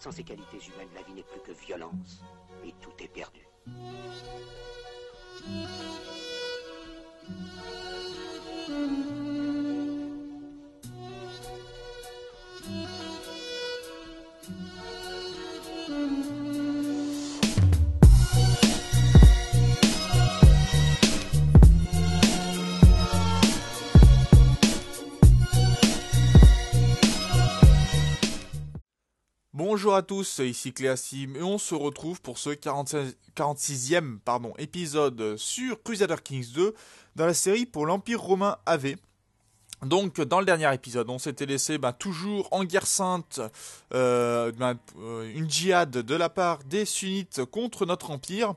Sans ces qualités humaines, la vie n'est plus que violence. Et tout est perdu. Bonjour à tous, ici Cléasim et on se retrouve pour ce 46e pardon, épisode sur Crusader Kings 2 dans la série pour l'Empire romain AV. Donc dans le dernier épisode, on s'était laissé bah, toujours en guerre sainte, euh, bah, euh, une djihad de la part des sunnites contre notre empire,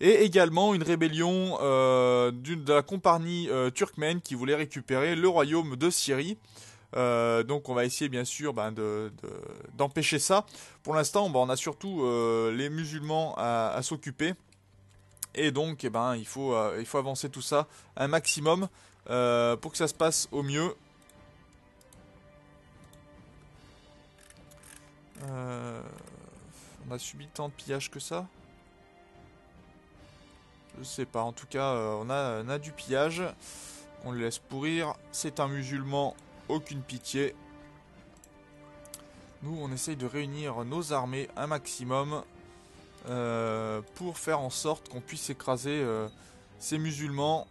et également une rébellion euh, de la compagnie turkmène qui voulait récupérer le royaume de Syrie. Euh, donc on va essayer bien sûr ben, d'empêcher ça. Pour l'instant, ben, on a surtout euh, les musulmans à, s'occuper. Et donc eh ben, il, faut, euh, avancer tout ça un maximum pour que ça se passe au mieux. on a subi tant de pillage que ça Je sais pas, en tout cas on a du pillage. On le laisse pourrir. C'est un musulman aucune pitié. Nous, on essaye de réunir nos armées un maximum euh, pour faire en sorte qu'on puisse écraser euh, ces musulmans.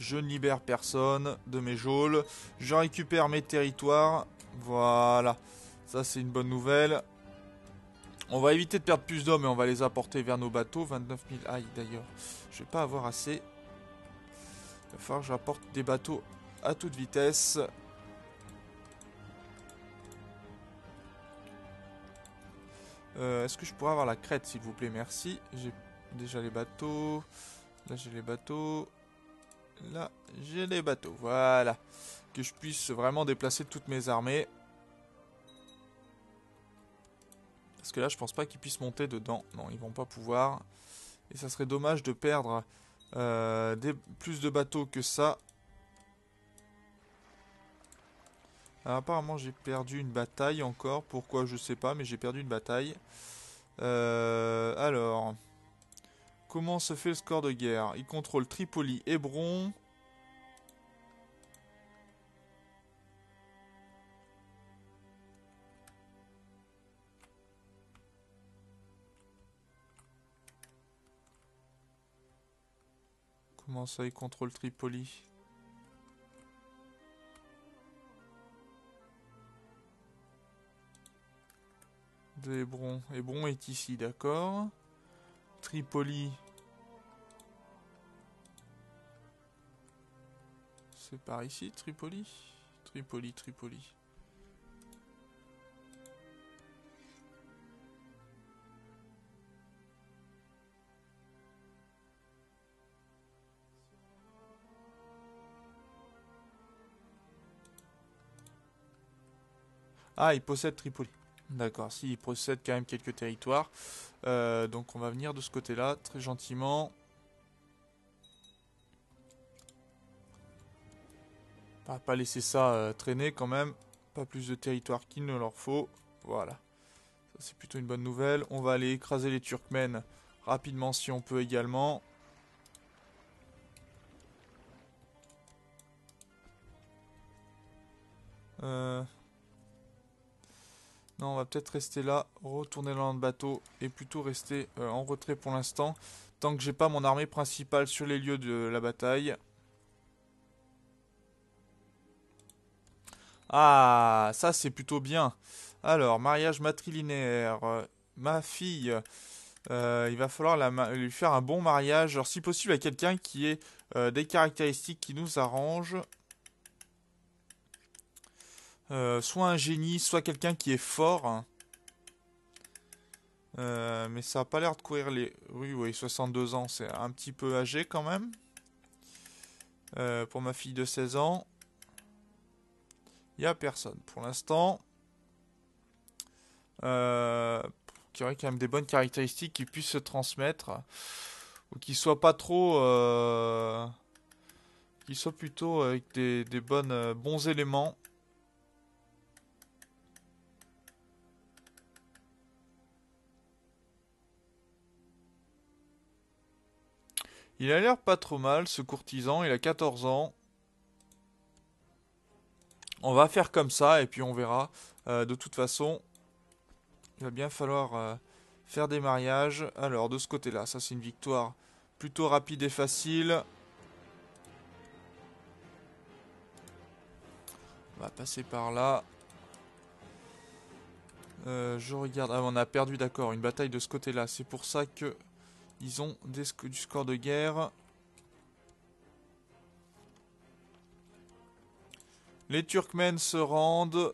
Je ne libère personne de mes geôles. Je récupère mes territoires. Voilà. Ça, c'est une bonne nouvelle. On va éviter de perdre plus d'hommes et on va les apporter vers nos bateaux. 29 000 aïe d'ailleurs. Je vais pas avoir assez. Il va falloir que j'apporte des bateaux à toute vitesse. Euh, est-ce que je pourrais avoir la crête, s'il vous plaît? Merci. J'ai déjà les bateaux. Là, j'ai les bateaux. Là, j'ai les bateaux. Voilà. Que je puisse vraiment déplacer toutes mes armées. Parce que là, je pense pas qu'ils puissent monter dedans. Non, ils vont pas pouvoir. Et ça serait dommage de perdre euh, plus de bateaux que ça. apparemment j'ai perdu une bataille encore. Pourquoi je sais pas mais j'ai perdu une bataille. Euh, alors. Comment se fait le score de guerre? Il contrôle Tripoli, Hébron. Comment ça, il contrôle Tripoli? Hébron. Hébron est ici, d'accord. Tripoli. C'est par ici, Tripoli? Tripoli, Tripoli. Ah, il possède Tripoli. D'accord, si, il possède quand même quelques territoires. Euh, donc on va venir de ce côté-là, très gentiment. On pas laisser ça euh, traîner quand même. Pas plus de territoire qu'il ne leur faut. Voilà. Ça c'est plutôt une bonne nouvelle. On va aller écraser les Turkmènes rapidement si on peut également. Euh... Non, on va peut-être rester là, retourner dans le bateau et plutôt rester euh, en retrait pour l'instant. Tant que j'ai pas mon armée principale sur les lieux de la bataille. Ah, ça c'est plutôt bien. Alors, mariage matrilinéaire. Euh, ma fille, euh, il va falloir lui faire un bon mariage. Alors, si possible, à quelqu'un qui ait des caractéristiques qui nous arrangent. Euh, soit un génie, soit quelqu'un qui est fort. Euh, mais ça n'a pas l'air de courir les rues. Oui, 62 ans, c'est un petit peu âgé quand même. Euh, pour ma fille de 16 ans. Il n'y a personne pour l'instant. qui aurait quand même des bonnes caractéristiques qui puissent se transmettre. Ou qui soient pas trop... qui soient plutôt avec des, des bonnes, bons éléments. Il a l'air pas trop mal, ce courtisan. Il a 14 ans. On va faire comme ça et puis on verra. Euh, de toute façon, il va bien falloir euh, faire des mariages. Alors, de ce côté-là, ça c'est une victoire plutôt rapide et facile. On va passer par là. Euh, je regarde. Ah, on a perdu, d'accord, une bataille de ce côté-là. C'est pour ça que ils ont des du score de guerre. Les Turkmènes se rendent.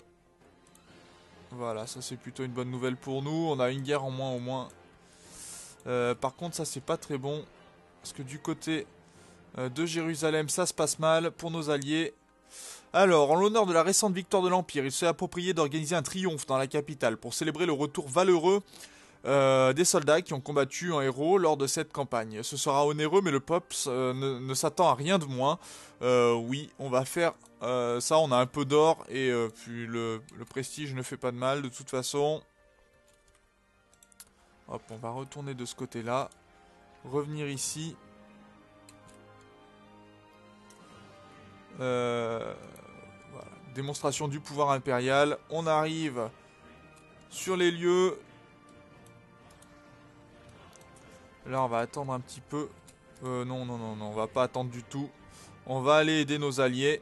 Voilà, ça c'est plutôt une bonne nouvelle pour nous. On a une guerre en moins au moins. Euh, par contre, ça c'est pas très bon. Parce que du côté euh, de Jérusalem, ça se passe mal pour nos alliés. Alors, en l'honneur de la récente victoire de l'Empire, il s'est approprié d'organiser un triomphe dans la capitale pour célébrer le retour valeureux euh, des soldats qui ont combattu en héros lors de cette campagne. Ce sera onéreux, mais le peuple euh, ne, s'attend à rien de moins. Euh, oui, on va faire ça, on a un peu d'or, et puis le, le, prestige ne fait pas de mal de toute façon. Hop, on va retourner de ce côté-là. Revenir ici. Euh, Démonstration du pouvoir impérial. On arrive sur les lieux. Là, on va attendre un petit peu. Euh, non, non, non, non, on va pas attendre du tout. On va aller aider nos alliés.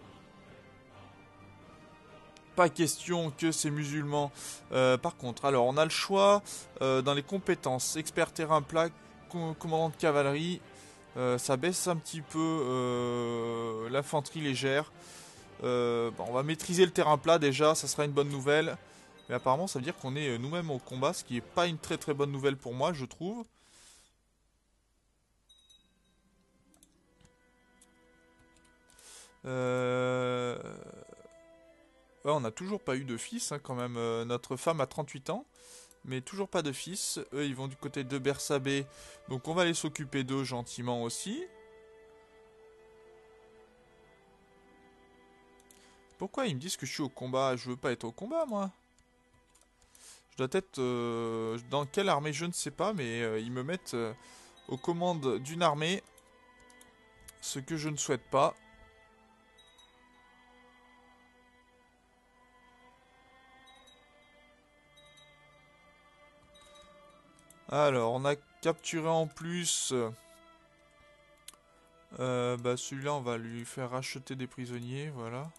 Pas question que ces musulmans... Euh, par contre, alors, on a le choix euh, dans les compétences. Expert terrain plat, commandant de cavalerie. ça baisse un petit peu l'infanterie légère. On va maîtriser le terrain plat déjà, ça sera une bonne nouvelle. Mais apparemment, ça veut dire qu'on est nous-mêmes au combat, ce qui n'est pas une très très bonne nouvelle pour moi, je trouve. Euh... on n'a toujours pas eu de fils, hein, quand même. Euh, notre femme a 38 ans, mais toujours pas de fils. Eux, ils vont du côté de Bersabé, donc on va aller s'occuper d'eux gentiment aussi. Pourquoi ils me disent que je suis au combat? Je veux pas être au combat, moi. Je dois être... Euh, dans quelle armée? Je ne sais pas, mais ils me mettent aux commandes d'une armée. Ce que je ne souhaite pas. Alors, on a capturé en plus... bah celui-là, on va lui faire racheter des prisonniers, voilà.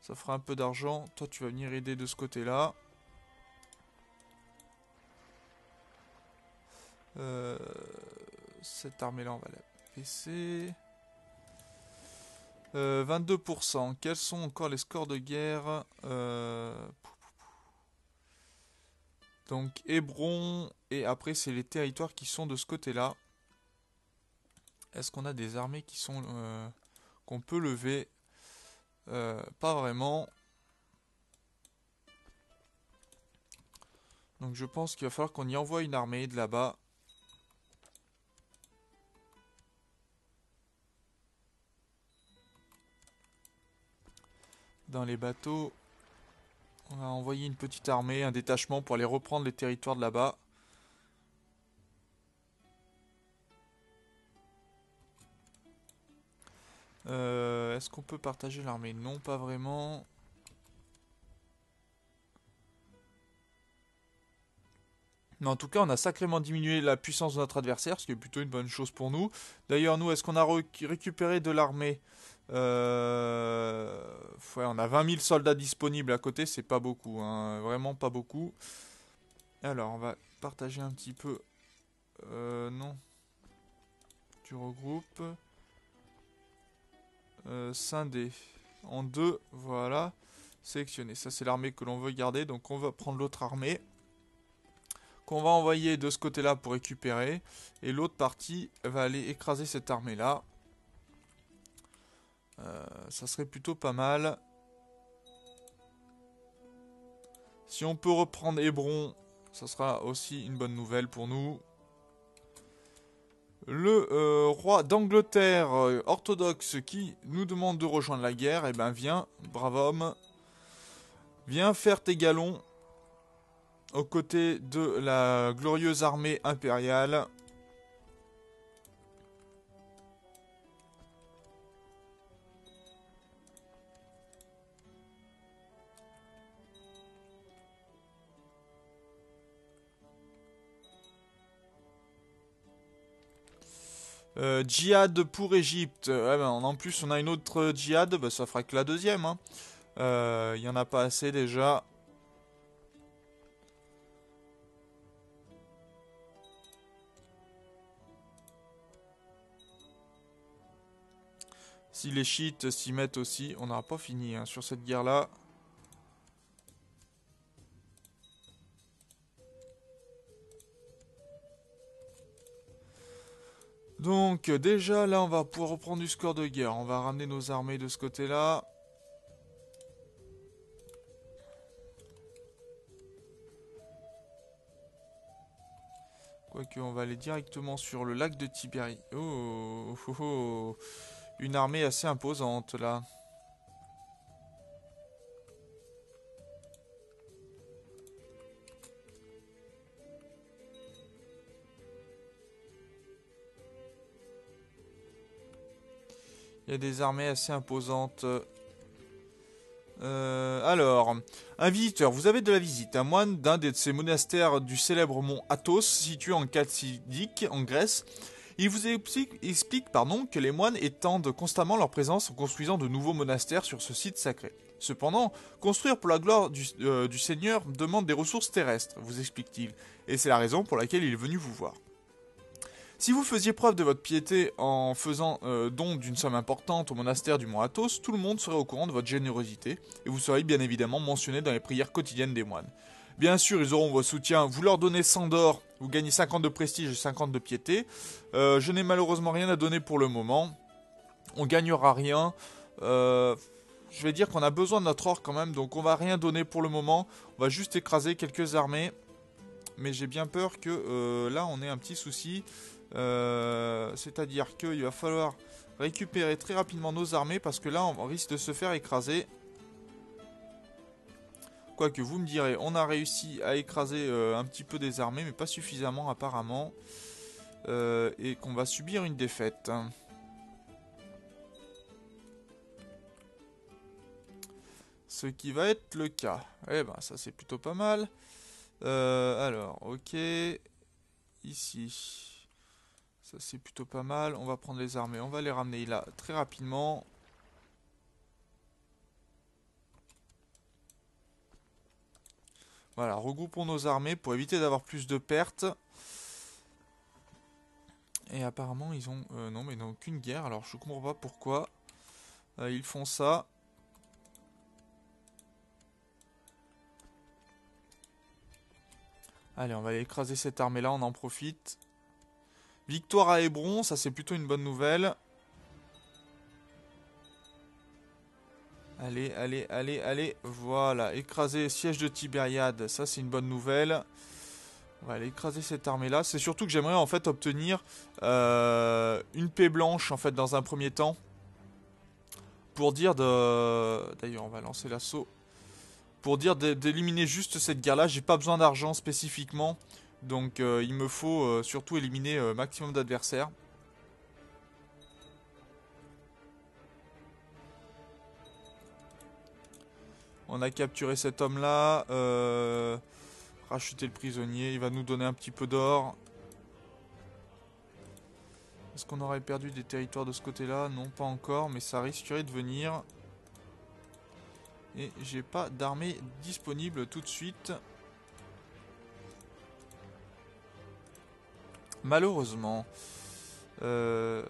Ça fera un peu d'argent. Toi, tu vas venir aider de ce côté-là. Euh, cette armée-là, on va la baisser. 22%. Euh, Quels sont encore les scores de guerre euh, Donc, Hébron. Et après, c'est les territoires qui sont de ce côté-là. Est-ce qu'on a des armées qui sont... qu'on peut lever? Euh, pas vraiment. Donc je pense qu'il va falloir qu'on y envoie une armée de là-bas. Dans les bateaux, on va envoyer une petite armée, un détachement pour aller reprendre les territoires de là-bas. Euh, est-ce qu'on peut partager l'armée? Non, pas vraiment. Mais en tout cas, on a sacrément diminué la puissance de notre adversaire, ce qui est plutôt une bonne chose pour nous. D'ailleurs, nous, est-ce qu'on a récupéré de l'armée? Euh... on a 20 000 soldats disponibles à côté, c'est pas beaucoup, hein. vraiment pas beaucoup. Alors, on va partager un petit peu. Euh, non. Tu regroupes euh, en deux, voilà, sélectionner. Ça c'est l'armée que l'on veut garder, donc on va prendre l'autre armée qu'on va envoyer de ce côté-là pour récupérer, et l'autre partie va aller écraser cette armée-là. Euh, ça serait plutôt pas mal. Si on peut reprendre Hébron, ça sera aussi une bonne nouvelle pour nous. Le euh, roi d'Angleterre euh, orthodoxe qui nous demande de rejoindre la guerre, eh ben viens, brave homme, viens faire tes galons aux côtés de la glorieuse armée impériale. Euh, djihad pour Égypte. Ben, en plus, on a une autre djihad. Ben, ça fera que la deuxième. Il hein. n'y en a pas assez déjà. Si les chiites s'y mettent aussi, on n'aura pas fini hein, sur cette guerre-là. Donc déjà là on va pouvoir reprendre du score de guerre. On va ramener nos armées de ce côté-là. Quoique on va aller directement sur le lac de Tibérie. oh, oh, oh. oh une armée assez imposante là. Il y a des armées assez imposantes. Euh, alors, un visiteur, vous avez de la visite. Un moine d'un de ces monastères du célèbre mont Athos, situé en Chalcidique, en Grèce, il vous explique, pardon, que les moines étendent constamment leur présence en construisant de nouveaux monastères sur ce site sacré. Cependant, construire pour la gloire du, euh, Seigneur demande des ressources terrestres, vous explique-t-il, et c'est la raison pour laquelle il est venu vous voir. Si vous faisiez preuve de votre piété en faisant euh, don d'une somme importante au monastère du Mont Athos, tout le monde serait au courant de votre générosité, et vous seriez bien évidemment mentionné dans les prières quotidiennes des moines. Bien sûr, ils auront votre soutien. Vous leur donnez 100 d'or, vous gagnez 50 de prestige et 50 de piété. Euh, je n'ai malheureusement rien à donner pour le moment. On gagnera rien. Euh, je vais dire qu'on a besoin de notre or quand même, donc on va rien donner pour le moment. On va juste écraser quelques armées. Mais j'ai bien peur que là on ait un petit souci. C'est-à-dire qu'il va falloir récupérer très rapidement nos armées parce que là on risque de se faire écraser. Quoique vous me direz, on a réussi à écraser euh, un petit peu des armées, mais pas suffisamment apparemment. Euh, et qu'on va subir une défaite. Ce qui va être le cas. Eh ben ça c'est plutôt pas mal. Euh, alors, ok. Ici. Ça c'est plutôt pas mal. On va prendre les armées, on va les ramener là très rapidement. Voilà, regroupons nos armées pour éviter d'avoir plus de pertes. Et apparemment, ils ont... Euh, non, mais ils n'ont aucune guerre. Alors, je comprends pas pourquoi euh, ils font ça. Allez, on va aller écraser cette armée-là, on en profite. Victoire à Hébron, ça c'est plutôt une bonne nouvelle. Allez, allez, allez, allez. Voilà, écraser siège de Tibériade. Ça, c'est une bonne nouvelle. On va aller écraser cette armée-là. C'est surtout que j'aimerais en fait obtenir euh, une paix blanche en fait dans un premier temps. Pour dire de... D'ailleurs, on va lancer l'assaut. Pour dire d'éliminer juste cette guerre-là. J'ai pas besoin d'argent spécifiquement. Donc euh, il me faut euh, surtout éliminer maximum d'adversaires. On a capturé cet homme-là. Euh, racheter le prisonnier. Il va nous donner un petit peu d'or. Est-ce qu'on aurait perdu des territoires de ce côté-là? Non, pas encore, mais ça risquerait de venir. Et j'ai pas d'armée disponible tout de suite. Malheureusement. Euh,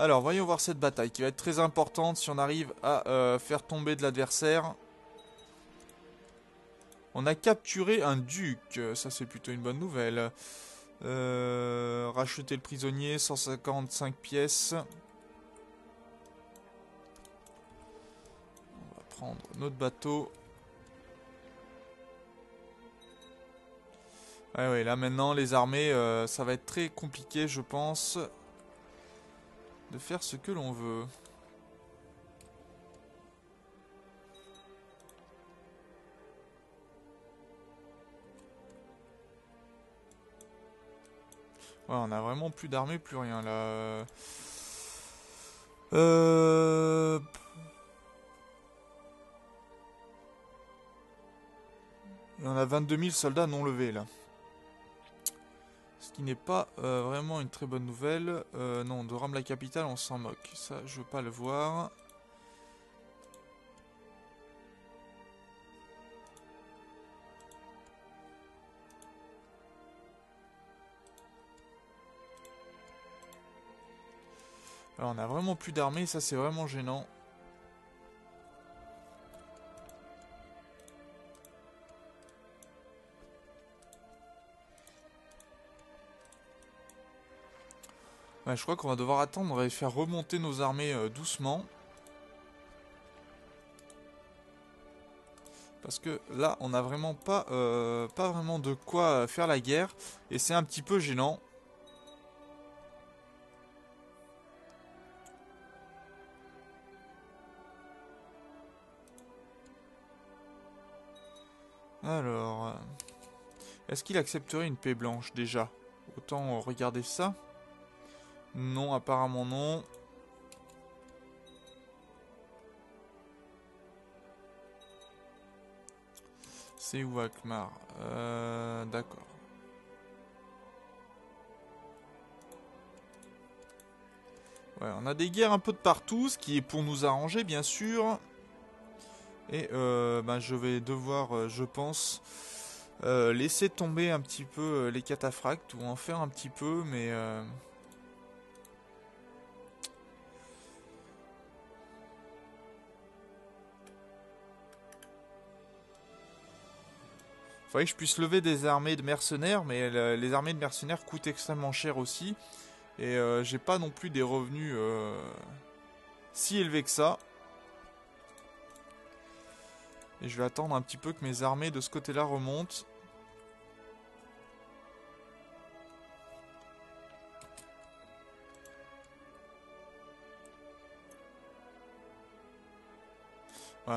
Alors, voyons voir cette bataille qui va être très importante si on arrive à euh, faire tomber de l'adversaire. On a capturé un duc, ça c'est plutôt une bonne nouvelle. Euh, racheter le prisonnier, 155 pièces. Notre bateau. Ouais, ouais, là maintenant les armées, euh, ça va être très compliqué je pense de faire ce que l'on veut. Ouais, on a vraiment plus d'armée, plus rien là. Euh... Et on a 22 000 soldats non levés là. Ce qui n'est pas euh, vraiment une très bonne nouvelle. Euh, non, de Rome la capitale, on s'en moque. Ça, je veux pas le voir. Alors, on a vraiment plus d'armée, ça c'est vraiment gênant. Je crois qu'on va devoir attendre et faire remonter nos armées euh, doucement. Parce que là, on n'a vraiment pas, euh, pas vraiment de quoi faire la guerre. Et c'est un petit peu gênant. Alors, euh, est-ce qu'il accepterait une paix blanche déjà? Autant regarder ça. Non, apparemment non. C'est où Akmar euh, D'accord. Ouais, on a des guerres un peu de partout, ce qui est pour nous arranger, bien sûr. Et euh, ben, je vais devoir, euh, je pense, euh, laisser tomber un petit peu les cataphractes, ou en faire un petit peu, mais... Faudrait que je puisse lever des armées de mercenaires, mais les armées de mercenaires coûtent extrêmement cher aussi. Et euh, j'ai pas non plus des revenus euh, si élevés que ça. Et je vais attendre un petit peu que mes armées de ce côté-là remontent.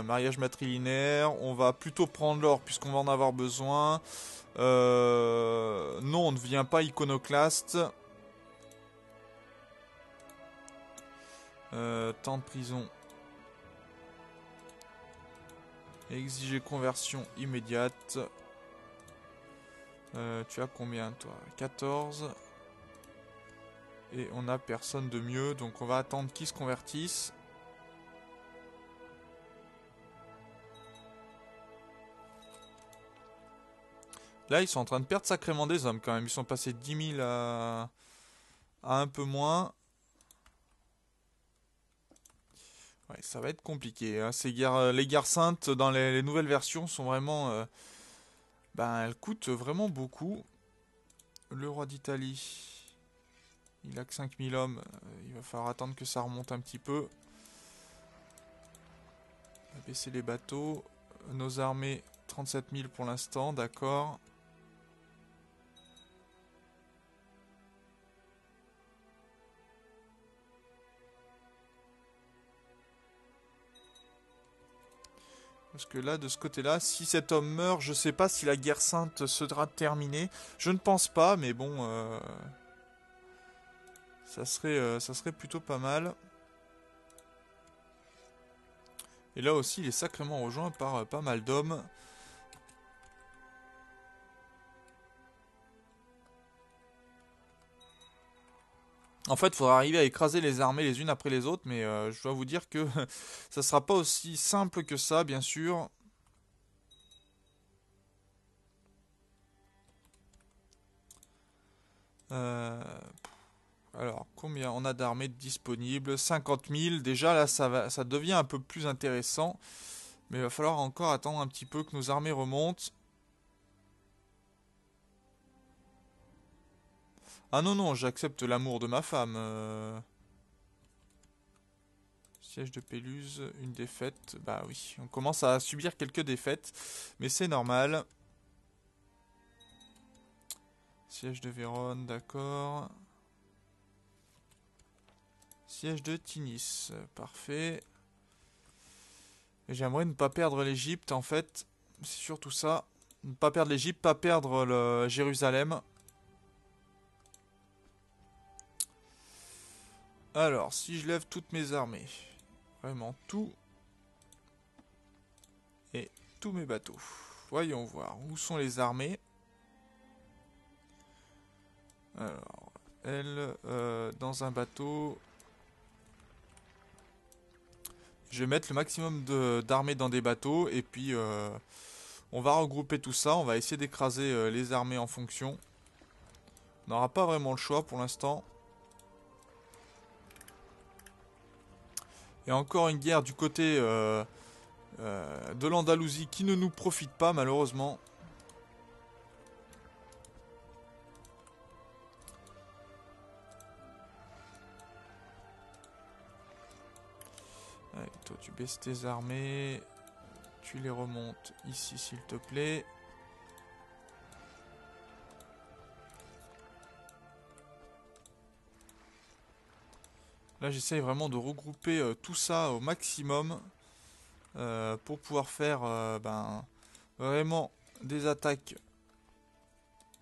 Mariage matrilinéaire, on va plutôt prendre l'or puisqu'on va en avoir besoin. Euh, non, on ne devient pas iconoclaste. Euh, temps de prison. Exiger conversion immédiate. Euh, tu as combien toi? 14. Et on a personne de mieux, donc on va attendre qu'ils se convertissent. Là, ils sont en train de perdre sacrément des hommes quand même. Ils sont passés de 10 000 à, un peu moins. Ouais, ça va être compliqué. Hein. Ces guerres, les guerres saintes dans les, nouvelles versions sont vraiment... Euh, ben, elles coûtent vraiment beaucoup. Le roi d'Italie, il a que 5000 hommes. Euh, il va falloir attendre que ça remonte un petit peu. On va baisser les bateaux. Nos armées, 37 000 pour l'instant, d'accord. Parce que là, de ce côté-là, si cet homme meurt, je sais pas si la guerre sainte sera terminée. Je ne pense pas, mais bon... Euh, ça, serait, euh, ça serait plutôt pas mal. Et là aussi, il est sacrément rejoint par euh, pas mal d'hommes. En fait, il faudra arriver à écraser les armées les unes après les autres, mais euh, je dois vous dire que ça sera pas aussi simple que ça, bien sûr. Euh, alors, combien on a d'armées disponibles? 50 000. Déjà, là, ça, ça devient un peu plus intéressant. Mais il va falloir encore attendre un petit peu que nos armées remontent. Ah non, non, j'accepte l'amour de ma femme. Euh. Siège de Péluse, une défaite. Bah oui, on commence à subir quelques défaites, mais c'est normal. Siège de Vérone, d'accord. Siège de Tinis, parfait. J'aimerais ne pas perdre l'Egypte en fait. C'est surtout ça. Ne pas perdre l'Egypte, pas perdre le Jérusalem. Alors, si je lève toutes mes armées, vraiment tout, et tous mes bateaux. voyons voir. Où sont les armées? Alors, elle, euh, dans un bateau. Je vais mettre le maximum d'armées dans des bateaux et puis euh, on va regrouper tout ça. On va essayer d'écraser euh, les armées en fonction. On n'aura pas vraiment le choix pour l'instant. Et encore une guerre du côté de l'Andalousie qui ne nous profite pas malheureusement. toi tu baisses tes armées. Tu les remontes ici s'il te plaît. Là j'essaye vraiment de regrouper euh, tout ça au maximum. Euh, pour pouvoir faire euh, ben, vraiment des attaques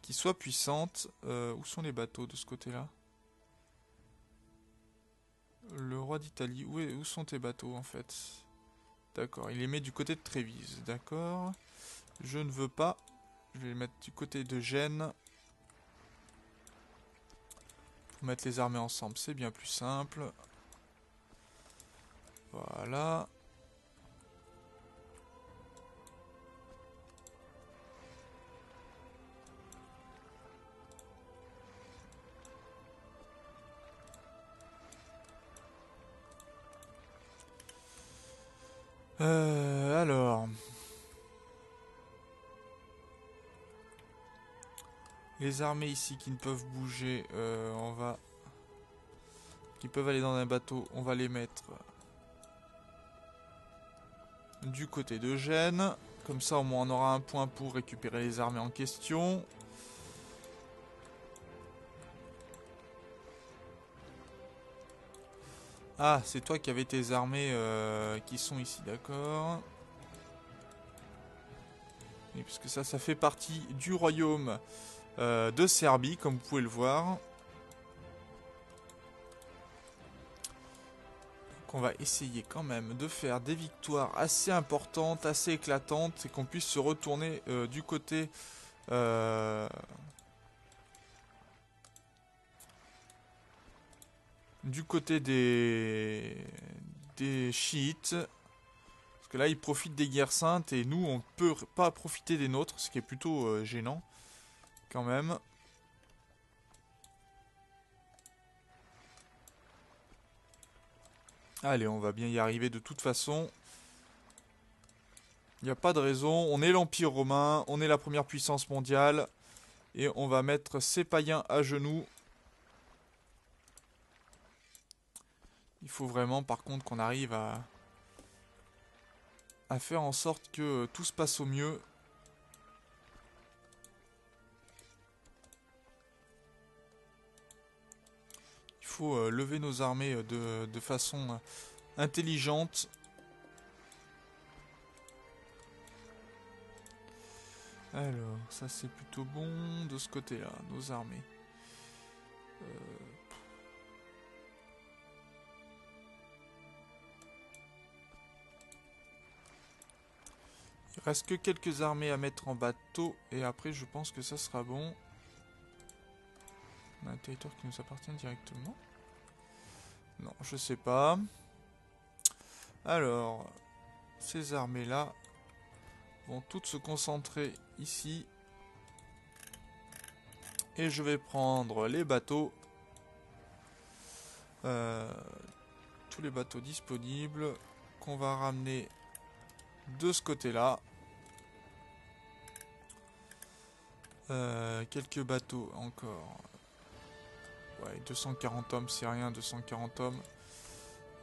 qui soient puissantes. où sont les bateaux de ce côté-là? Le roi d'Italie, où, où, sont tes bateaux en fait? D'accord, il les met du côté de Trévise, d'accord. Je ne veux pas. Je vais les mettre du côté de Gênes. Mettre les armées ensemble, c'est bien plus simple. Voilà. Euh, alors. Les armées ici qui ne peuvent bouger, euh, on va... Qui peuvent aller dans un bateau, on va les mettre du côté de Gênes. Comme ça au moins on aura un point pour récupérer les armées en question. Ah, c'est toi qui avais tes armées euh, qui sont ici, d'accord. Oui, puisque ça, ça fait partie du royaume euh, de Serbie, comme vous pouvez le voir. Donc on va essayer quand même de faire des victoires assez importantes, assez éclatantes, et qu'on puisse se retourner euh, du côté... du côté des, des chiites. Parce que là, ils profitent des guerres saintes et nous, on ne peut pas profiter des nôtres, ce qui est plutôt euh, gênant, quand même. Allez, on va bien y arriver de toute façon. Il n'y a pas de raison. On est l'Empire romain, on est la première puissance mondiale. Et on va mettre ces païens à genoux Il faut vraiment par contre qu'on arrive à, à faire en sorte que tout se passe au mieux. Faut euh, lever nos armées de, de façon intelligente. Alors, ça c'est plutôt bon de ce côté-là, nos armées. Euh, Il reste que quelques armées à mettre en bateau et après je pense que ça sera bon. On a un territoire qui nous appartient directement. Non, je sais pas. Alors, ces armées-là vont toutes se concentrer ici. Et je vais prendre les bateaux. Euh, tous les bateaux disponibles qu'on va ramener de ce côté-là. Euh, quelques bateaux encore. Ouais, 240 hommes, c'est rien, 240 hommes.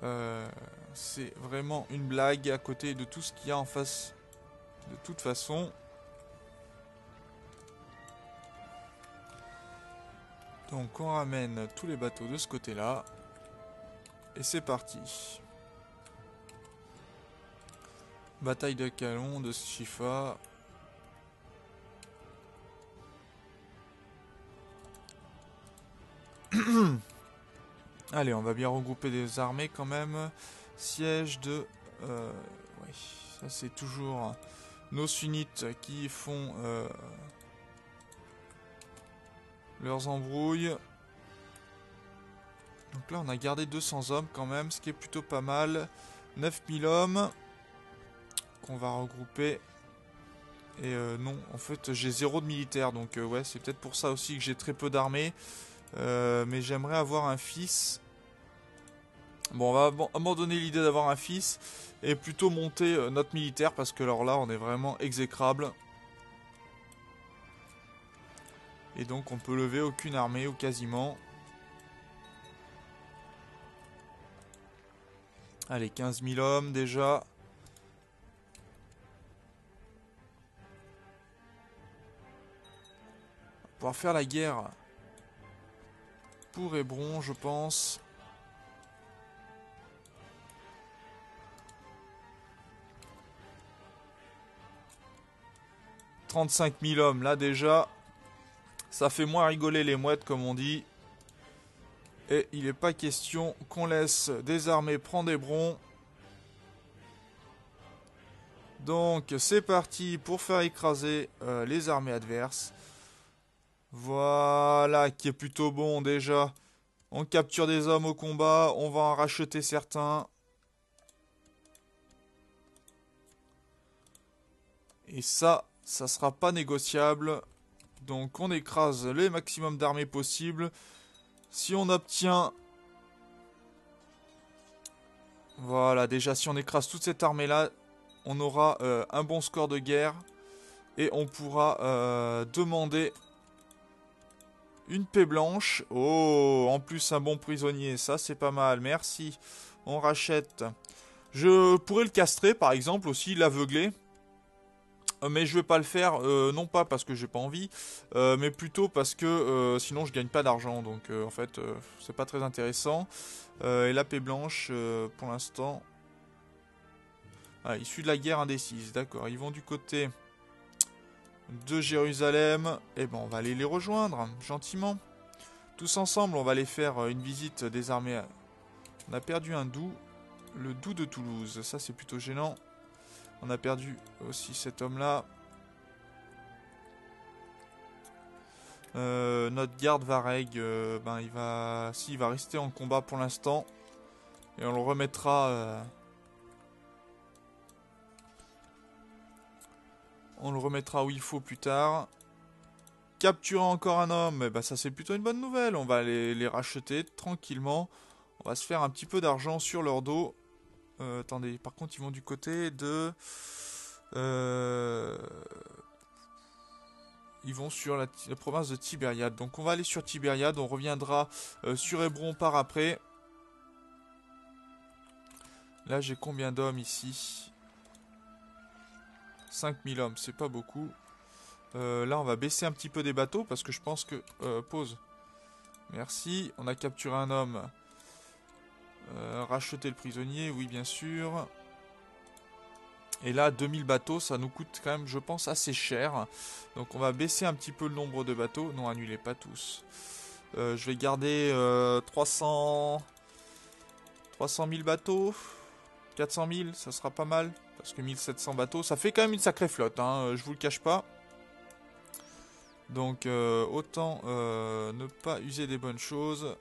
Euh, c'est vraiment une blague à côté de tout ce qu'il y a en face. De toute façon. Donc on ramène tous les bateaux de ce côté-là. Et c'est parti. Bataille de Calon, de Shifa. Allez, on va bien regrouper des armées quand même. Siège de... Euh, ça c'est toujours nos sunnites qui font euh, leurs embrouilles. Donc là, on a gardé 200 hommes quand même, ce qui est plutôt pas mal. 9000 hommes qu'on va regrouper. Et euh, non, en fait, j'ai zéro de militaire, donc ouais, c'est peut-être pour ça aussi que j'ai très peu d'armée. mais j'aimerais avoir un fils. Bon, on va abandonner l'idée d'avoir un fils et plutôt monter euh, notre militaire parce que alors là on est vraiment exécrable. Et donc on peut lever aucune armée ou quasiment. Allez, 15 000 hommes déjà. Pouvoir faire la guerre pour Hébron, je pense. 35 000 hommes, là déjà, ça fait moins rigoler les mouettes comme on dit. Et il n'est pas question qu'on laisse des armées prendre broncs. Donc c'est parti pour faire écraser euh, les armées adverses. Voilà, qui est plutôt bon déjà. On capture des hommes au combat, on va en racheter certains. Et ça, ça sera pas négociable. Donc on écrase les maximum d'armées possibles. Si on obtient... Voilà, déjà si on écrase toute cette armée-là, on aura euh, un bon score de guerre. Et on pourra euh, demander une paix blanche. Oh, en plus un bon prisonnier, ça c'est pas mal, merci. On rachète. Je pourrais le castrer par exemple aussi, l'aveugler. Euh, mais je vais pas le faire, euh, non pas parce que j'ai pas envie, euh, mais plutôt parce que sinon je gagne pas d'argent, donc en fait c'est pas très intéressant. et la paix blanche, pour l'instant, ah, issu de la guerre indécise, d'accord, ils vont du côté de Jérusalem, et eh ben on va aller les rejoindre, gentiment. Tous ensemble, on va aller faire une visite des armées. On a perdu un doux, le doux de Toulouse, ça c'est plutôt gênant. On a perdu aussi cet homme-là. Euh, notre garde Vareg, euh, ben il va, si, il va rester en combat pour l'instant, et on le remettra. On le remettra où il faut plus tard. Capturer encore un homme, eh ben ça c'est plutôt une bonne nouvelle. On va les, les racheter tranquillement. On va se faire un petit peu d'argent sur leur dos. Euh, attendez, par contre, ils vont du côté de. Euh, ils vont sur la, province de Tibériade. Donc on va aller sur Tibériade, on reviendra euh, sur Hébron par après. Là j'ai combien d'hommes ici? 5000 hommes, c'est pas beaucoup. là on va baisser un petit peu des bateaux parce que je pense que... pause. Merci, on a capturé un homme. Euh, racheter le prisonnier, oui bien sûr. Et là, 2000 bateaux, ça nous coûte quand même, je pense, assez cher. Donc on va baisser un petit peu le nombre de bateaux. Non, annulez pas tous. Euh, je vais garder 300... 300 000 bateaux. 400 000, ça sera pas mal. Parce que 1700 bateaux, ça fait quand même une sacrée flotte, hein, je vous le cache pas. Donc euh, autant ne pas user des bonnes choses.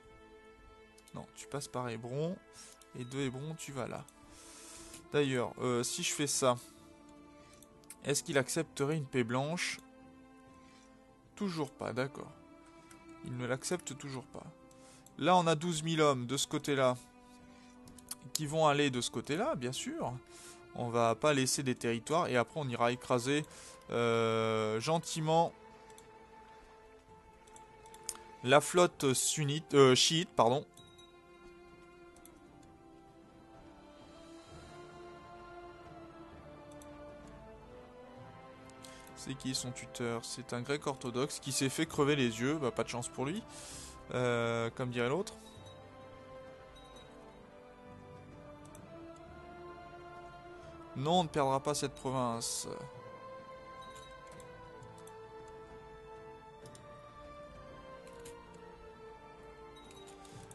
Non, tu passes par Hébron. Et de Hébron, tu vas là. D'ailleurs, euh, si je fais ça, est-ce qu'il accepterait une paix blanche? Toujours pas, d'accord. Il ne l'accepte toujours pas. Là, on a 12 000 hommes de ce côté-là qui vont aller de ce côté-là, bien sûr. On va pas laisser des territoires et après on ira écraser euh, gentiment la flotte sunnite, euh, chiite, pardon, C'est qui son tuteur? C'est un grec orthodoxe qui s'est fait crever les yeux. Bah, pas de chance pour lui. Euh, comme dirait l'autre. Non, on ne perdra pas cette province.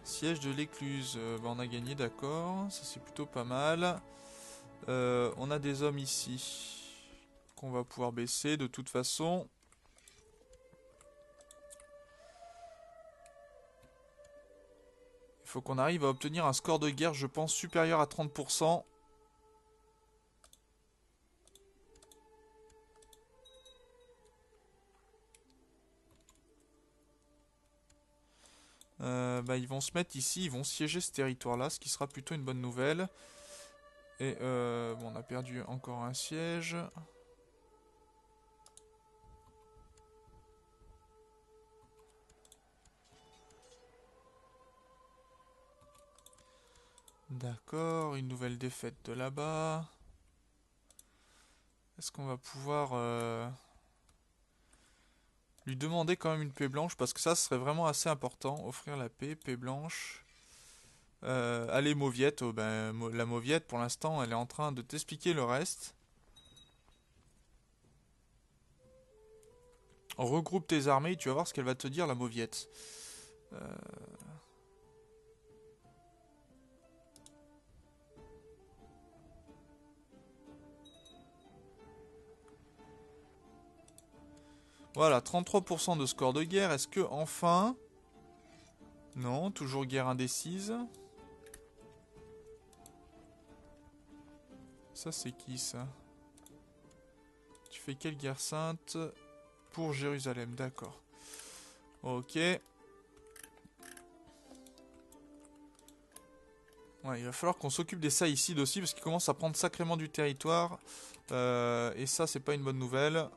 Siège de l'écluse. Euh, bah, on a gagné, d'accord. Ça, c'est plutôt pas mal. Euh, on a des hommes ici qu'on va pouvoir baisser de toute façon. Il faut qu'on arrive à obtenir un score de guerre, je pense, supérieur à 30%. Euh, bah, ils vont se mettre ici, ils vont siéger ce territoire-là, ce qui sera plutôt une bonne nouvelle. Et euh, bon, on a perdu encore un siège. D'accord, une nouvelle défaite de là-bas. Est-ce qu'on va pouvoir... Euh, lui demander quand même une paix blanche parce que ça serait vraiment assez important. Offrir la paix, paix blanche. Euh, allez, Mauviette. Oh, ben, la Mauviette, pour l'instant, elle est en train de t'expliquer le reste. Regroupe tes armées, tu vas voir ce qu'elle va te dire, la Mauviette. Euh... Voilà, 33% de score de guerre. Est-ce que enfin... Non, toujours guerre indécise. Ça, c'est qui, ça? Tu fais quelle guerre sainte Pour Jérusalem, d'accord. Ok. Ouais, il va falloir qu'on s'occupe des Saïcides aussi, parce qu'ils commencent à prendre sacrément du territoire. Euh, et ça, c'est pas une bonne nouvelle.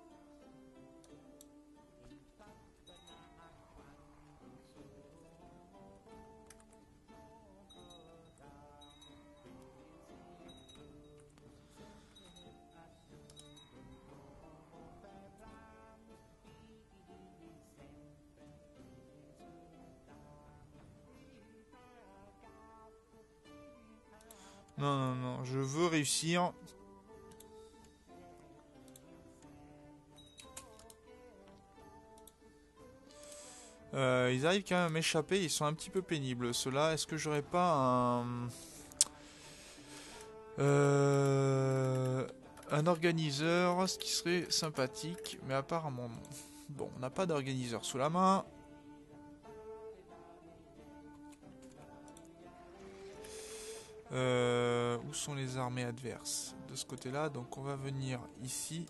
Non, non, non, je veux réussir. Euh, ils arrivent quand même à m'échapper, ils sont un petit peu pénibles ceux-là. Est-ce que j'aurais pas un... Euh, un organiseur, ce qui serait sympathique, mais apparemment. Bon, on n'a pas d'organiseur sous la main. Euh, où sont les armées adverses De ce côté-là, donc on va venir ici,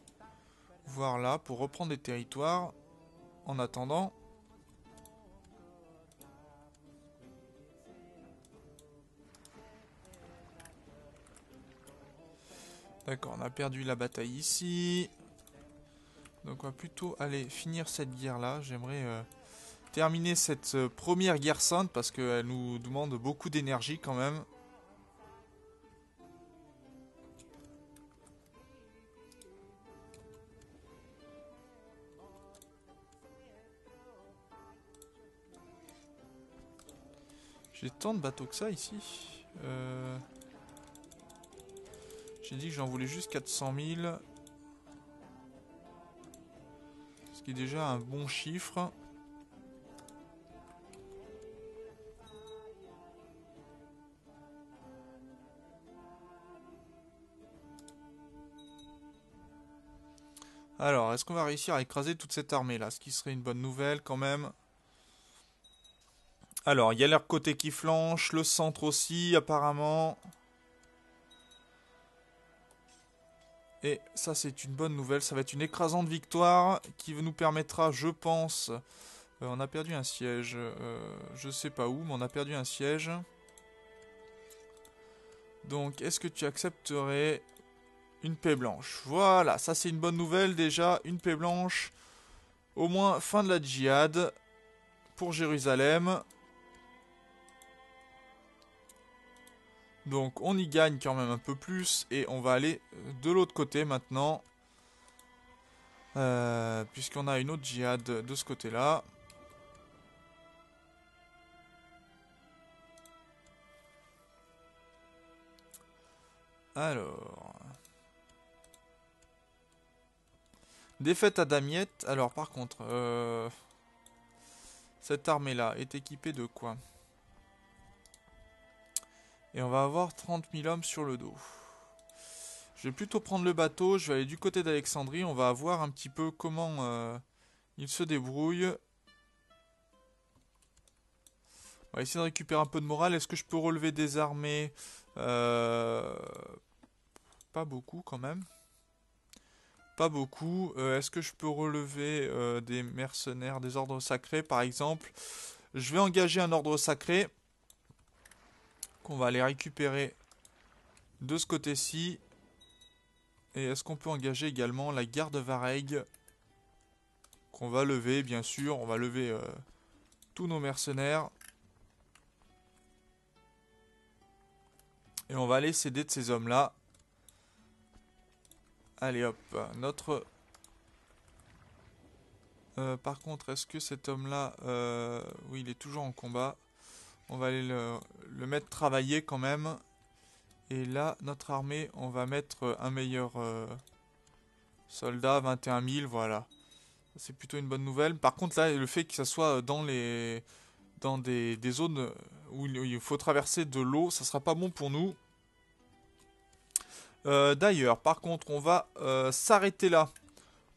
voir là, pour reprendre des territoires. En attendant... D'accord, on a perdu la bataille ici. Donc on va plutôt aller finir cette guerre-là. J'aimerais euh, terminer cette euh, première guerre sainte parce qu'elle nous demande beaucoup d'énergie quand même. J'ai tant de bateaux que ça ici. Euh, j'ai dit que j'en voulais juste 400 000. Ce qui est déjà un bon chiffre. Alors, est-ce qu'on va réussir à écraser toute cette armée là Ce qui serait une bonne nouvelle quand même. Alors, il y a l'air côté qui flanche, le centre aussi, apparemment. Et ça, c'est une bonne nouvelle. Ça va être une écrasante victoire qui nous permettra, je pense... Euh, on a perdu un siège. Euh, je sais pas où, mais on a perdu un siège. Donc, est-ce que tu accepterais une paix blanche? Voilà, ça c'est une bonne nouvelle déjà. Une paix blanche. Au moins, fin de la djihad pour Jérusalem. Donc on y gagne quand même un peu plus et on va aller de l'autre côté maintenant. Euh, puisqu'on a une autre djihad de ce côté-là. Alors... Défaite à Damiette. Alors par contre... Euh, cette armée-là est équipée de quoi? Et on va avoir 30 000 hommes sur le dos. Je vais plutôt prendre le bateau, je vais aller du côté d'Alexandrie, on va voir un petit peu comment euh, il se débrouille. On va essayer de récupérer un peu de morale. Est-ce que je peux relever des armées? Euh, Pas beaucoup quand même. Pas beaucoup. Euh, est-ce que je peux relever des mercenaires, des ordres sacrés par exemple? Je vais engager un ordre sacré qu'on va aller récupérer de ce côté-ci. Et est-ce qu'on peut engager également la garde Vareig qu'on va lever, bien sûr. On va lever euh, tous nos mercenaires. Et on va aller s'aider de ces hommes-là. Allez hop, notre... Euh, par contre, est-ce que cet homme-là... Euh, oui, il est toujours en combat. On va aller le, mettre travailler quand même. Et là, notre armée, on va mettre un meilleur euh, soldat, 21 000, voilà. C'est plutôt une bonne nouvelle. Par contre, là, le fait que ça soit dans les dans des, zones où il faut traverser de l'eau, ça sera pas bon pour nous. Euh, d'ailleurs, par contre, on va euh, s'arrêter là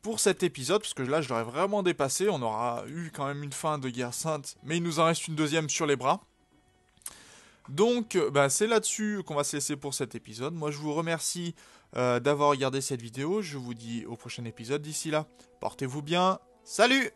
pour cet épisode, parce que là, je l'aurais vraiment dépassé. On aura eu quand même une fin de guerre sainte, mais il nous en reste une deuxième sur les bras. Donc, euh, bah, c'est là-dessus qu'on va se laisser pour cet épisode. Moi, je vous remercie euh, d'avoir regardé cette vidéo. Je vous dis au prochain épisode. D'ici là, portez-vous bien. Salut